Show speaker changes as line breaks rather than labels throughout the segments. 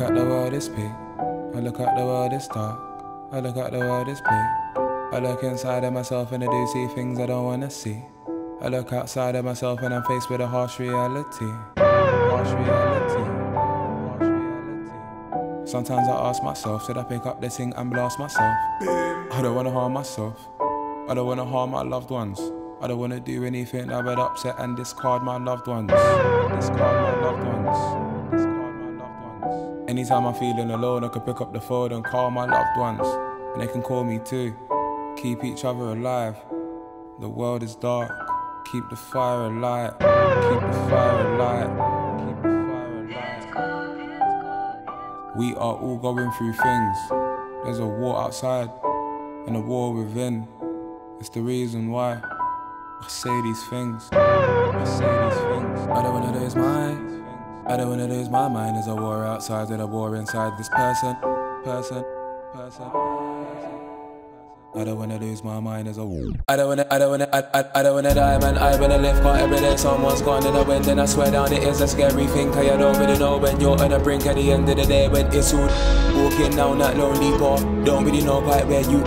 look at the world is pink. I look at the world is dark. I look at the world is bleak. I look inside of myself and I do see things I don't wanna see. I look outside of myself and I'm faced with a harsh reality. Harsh reality. Harsh reality. Sometimes I ask myself, should I pick up this thing and blast myself? I don't wanna harm myself. I don't wanna harm my loved ones. I don't wanna do anything that would upset and discard my loved ones. Discard my loved ones. Anytime I'm feeling alone, I can pick up the phone and call my loved ones. And they can call me too. Keep each other alive. The world is dark. Keep the fire alight. Keep the fire alight. Keep the fire alight. We are all going through things. There's a war outside and a war within. It's the reason why I say these things. I say these things. I don't wanna lose mine. I don't wanna lose my mind. There's a war outside and a war inside this person. Person. Person. I don't wanna lose my mind as a war. I don't wanna, I don't wanna, I, I, I don't wanna die, man. I wanna live, cause every day someone's gone in the wind, and I swear down it is a scary thing, cause you don't really know when you're on the brink at the end of the day, when it's all walking down that lonely path. Don't really know quite where you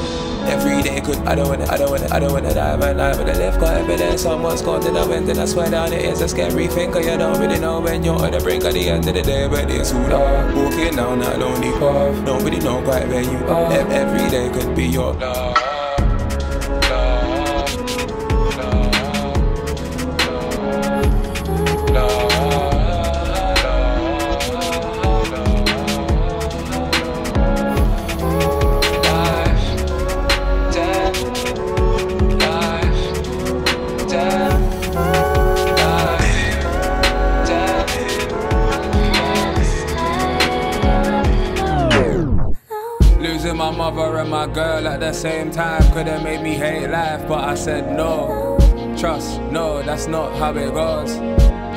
every day could. I don't wanna, I don't wanna, I don't wanna die, man. I wanna live, cause every day someone's gone in the wind, and I swear down it is a scary thing, cause you don't really know when you're on the brink at the end of the day, when it's all. Ah, walking down that lonely path. Don't really know quite where you are. Every day could be your love. Losing my mother and my girl at the same time could have made me hate life, but I said no. Trust, no, that's not how it goes.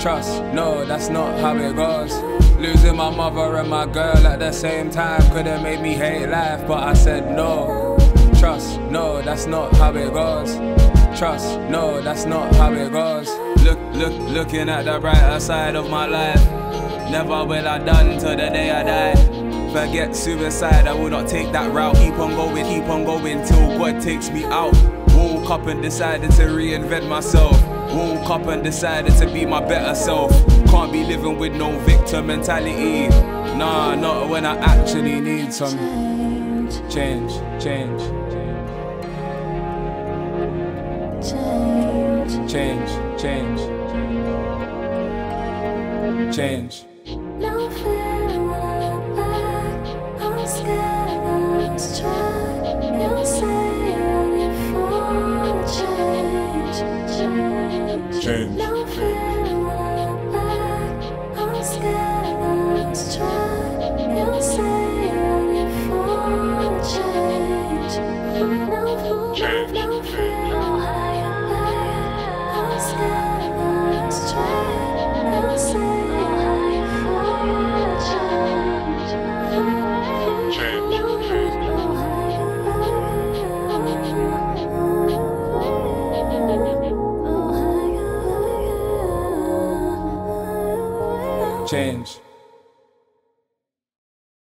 Trust, no, that's not how it goes. Losing my mother and my girl at the same time could have made me hate life, but I said no. Trust, no, that's not how it goes. Trust, no, that's not how it goes. Look, look, looking at the brighter side of my life. Never will I done till the day I die. Forget suicide, I will not take that route. Keep on going, keep on going till God takes me out. Woke up and decided to reinvent myself. Woke up and decided to be my better self. Can't be living with no victim mentality. Nah, not when I actually need some change, change,
Change,
change, change, change.
change.